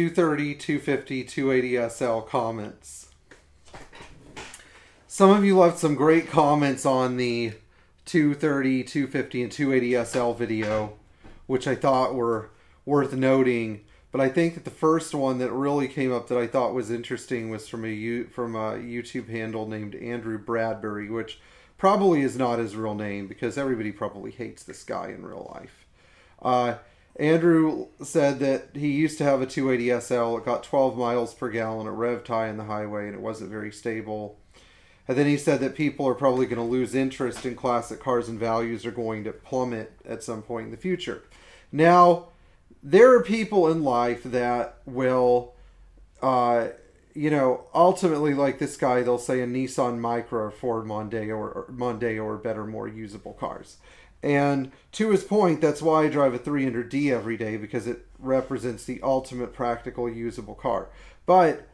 230, 250, 280 SL comments. Some of you left some great comments on the 230, 250, and 280 SL video, which I thought were worth noting. But I think that the first one that really came up that I thought was interesting was from a from a YouTube handle named Andrew Bradbury, which probably is not his real name because everybody probably hates this guy in real life. Uh, Andrew said that he used to have a 280 SL. It got 12 miles per gallon. at rev tie on the highway and it wasn't very stable. And then he said that people are probably going to lose interest in classic cars and values are going to plummet at some point in the future. Now, there are people in life that will, uh, you know, ultimately, like this guy, they'll say a Nissan Micra or Ford Mondeo or, or Mondeo or better, more usable cars. And to his point, that's why I drive a 300D every day because it represents the ultimate practical usable car. But,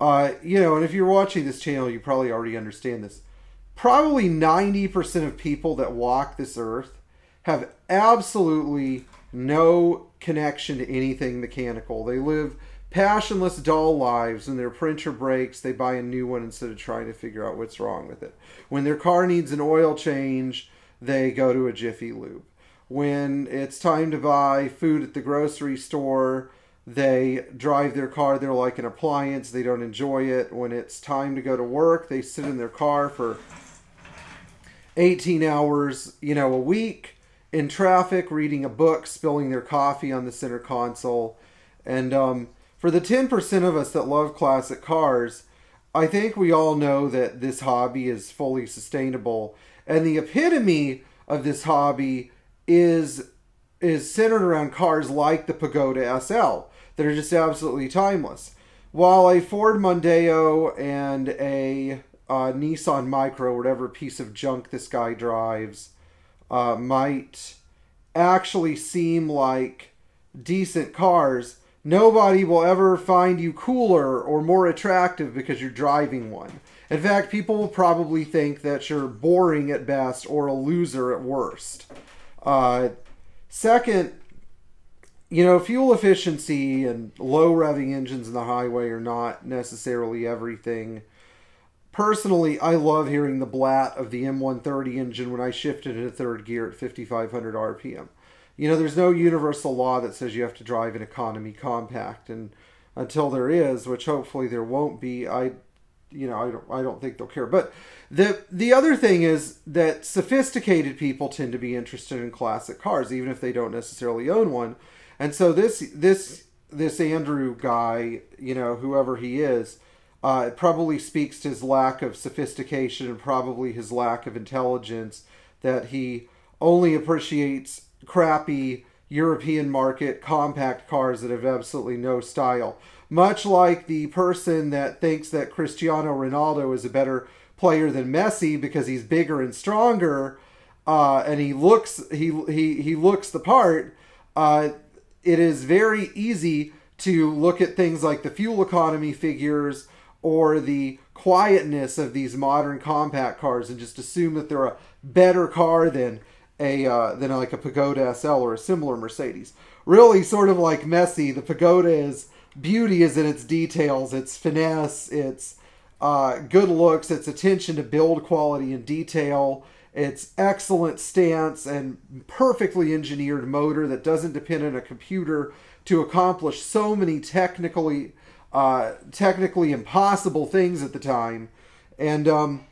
uh, you know, and if you're watching this channel, you probably already understand this. Probably 90% of people that walk this earth have absolutely no connection to anything mechanical. They live passionless, dull lives. When their printer breaks, they buy a new one instead of trying to figure out what's wrong with it. When their car needs an oil change, they go to a Jiffy Lube. When it's time to buy food at the grocery store, they drive their car. They're like an appliance. They don't enjoy it. When it's time to go to work, they sit in their car for 18 hours, you know, a week in traffic, reading a book, spilling their coffee on the center console. And um, for the 10% of us that love classic cars, I think we all know that this hobby is fully sustainable and the epitome of this hobby is is centered around cars like the Pagoda SL that are just absolutely timeless. While a Ford Mondeo and a uh, Nissan Micra, whatever piece of junk this guy drives, uh, might actually seem like decent cars, nobody will ever find you cooler or more attractive because you're driving one. In fact, people will probably think that you're boring at best or a loser at worst. Uh, second, you know, fuel efficiency and low revving engines in the highway are not necessarily everything. Personally, I love hearing the blat of the M130 engine when I shifted into third gear at 5,500 RPM. You know, there's no universal law that says you have to drive an economy compact, and until there is, which hopefully there won't be, I you know, I don't, I don't think they'll care. But the the other thing is that sophisticated people tend to be interested in classic cars, even if they don't necessarily own one. And so this this this Andrew guy, you know, whoever he is, uh, probably speaks to his lack of sophistication and probably his lack of intelligence that he only appreciates crappy European market compact cars that have absolutely no style much like the person that thinks that Cristiano Ronaldo is a better player than Messi because he's bigger and stronger, uh, and he looks he he he looks the part. Uh, it is very easy to look at things like the fuel economy figures or the quietness of these modern compact cars and just assume that they're a better car than a uh, than like a Pagoda SL or a similar Mercedes. Really, sort of like Messi, the Pagoda is beauty is in its details, its finesse, its uh, good looks, its attention to build quality and detail, its excellent stance and perfectly engineered motor that doesn't depend on a computer to accomplish so many technically uh, technically impossible things at the time. And um,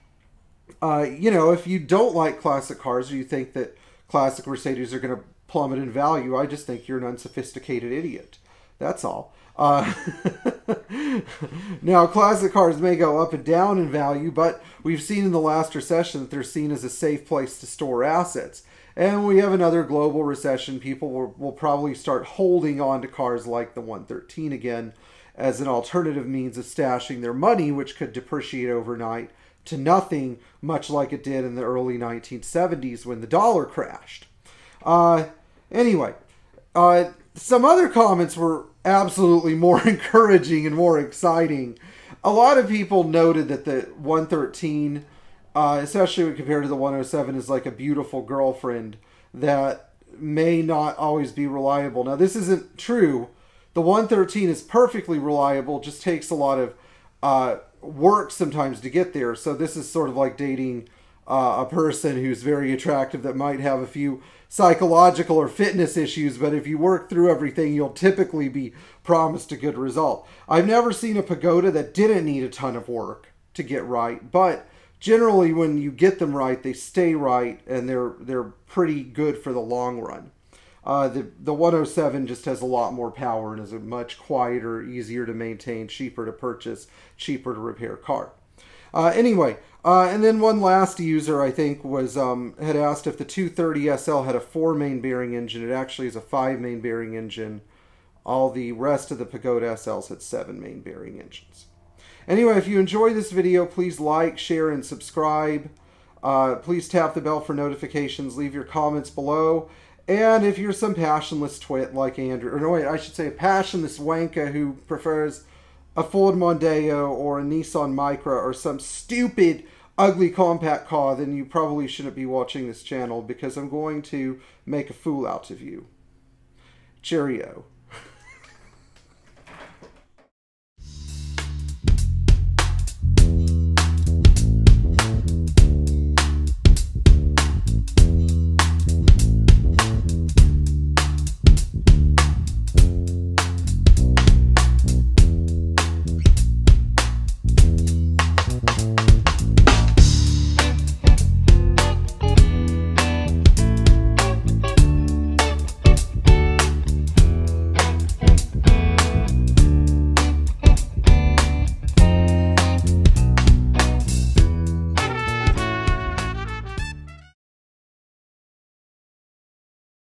uh, you know, if you don't like classic cars or you think that classic Mercedes are going to plummet in value, I just think you're an unsophisticated idiot. That's all. Uh, now, classic cars may go up and down in value, but we've seen in the last recession that they're seen as a safe place to store assets. And we have another global recession, people will, will probably start holding on to cars like the 113 again as an alternative means of stashing their money, which could depreciate overnight to nothing, much like it did in the early 1970s when the dollar crashed. Uh, anyway, uh, some other comments were absolutely more encouraging and more exciting. A lot of people noted that the 113, uh, especially when compared to the 107, is like a beautiful girlfriend that may not always be reliable. Now, this isn't true. The 113 is perfectly reliable, just takes a lot of uh, work sometimes to get there. So this is sort of like dating uh, a person who's very attractive that might have a few psychological or fitness issues, but if you work through everything, you'll typically be promised a good result. I've never seen a pagoda that didn't need a ton of work to get right, but generally when you get them right, they stay right and they're they're pretty good for the long run. Uh, the the 107 just has a lot more power and is a much quieter, easier to maintain, cheaper to purchase, cheaper to repair car. Uh, anyway, uh, and then one last user I think was um, had asked if the 230 SL had a four main bearing engine. It actually is a five main bearing engine. All the rest of the Pagoda SLs had seven main bearing engines. Anyway, if you enjoy this video, please like, share, and subscribe. Uh, please tap the bell for notifications. Leave your comments below. And if you're some passionless twit like Andrew, or no, wait, I should say a passionless wanker who prefers a Ford Mondeo or a Nissan Micra or some stupid, ugly compact car, then you probably shouldn't be watching this channel because I'm going to make a fool out of you. Cheerio.